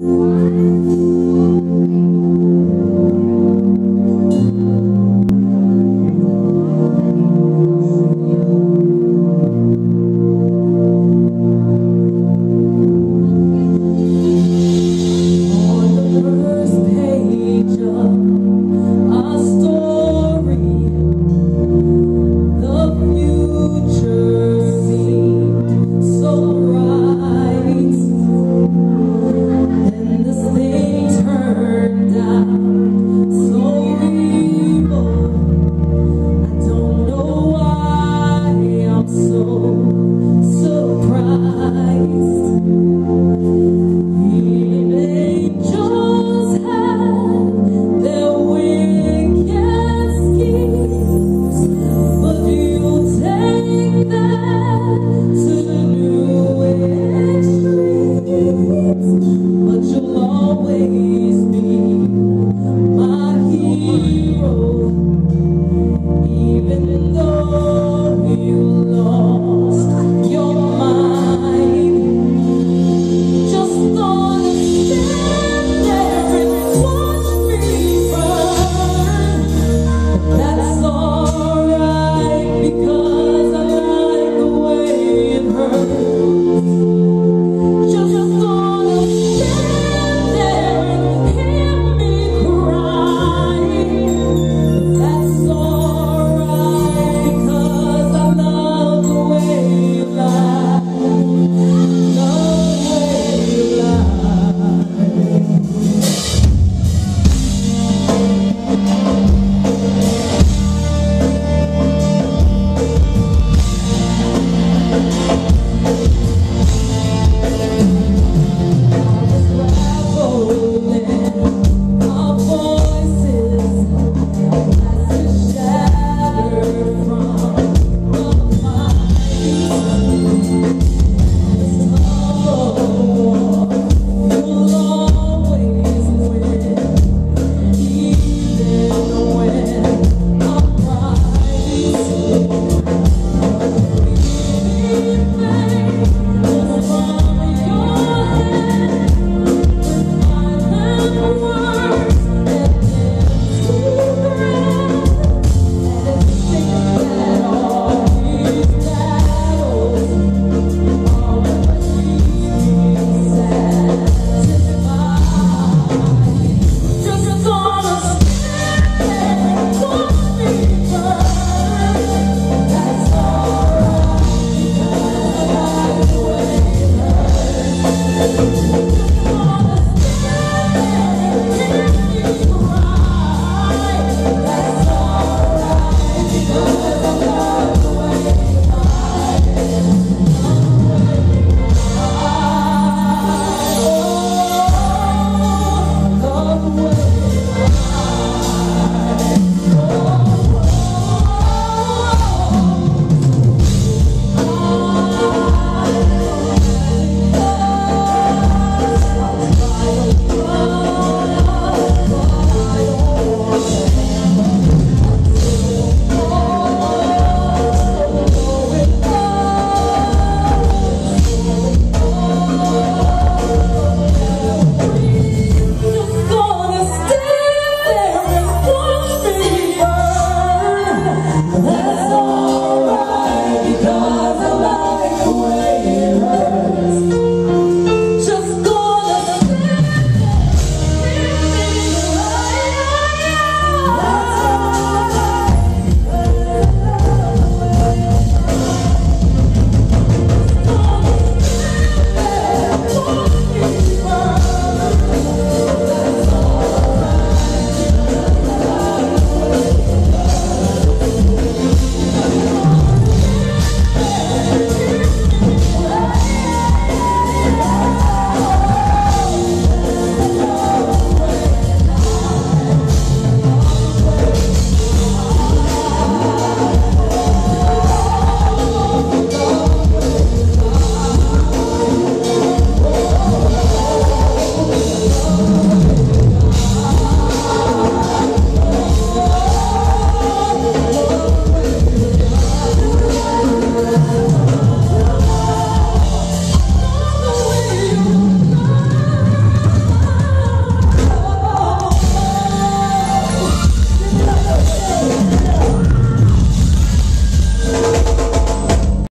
One.